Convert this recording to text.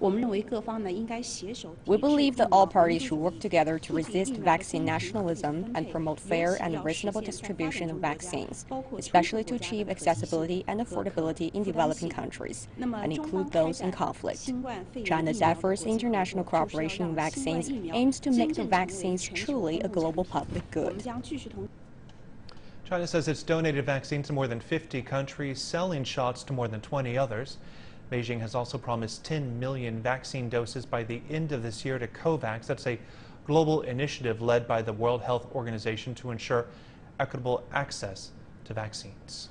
We believe that all parties should work together to resist vaccine nationalism and promote fair and reasonable distribution of vaccines, especially to achieve accessibility and affordability in developing countries, and include those in conflict. China's efforts in international cooperation in vaccines aims to make the vaccines truly a global public good. China says it's donated vaccines to more than 50 countries, selling shots to more than 20 others. Beijing has also promised 10 million vaccine doses by the end of this year to COVAX. That's a global initiative led by the World Health Organization to ensure equitable access to vaccines.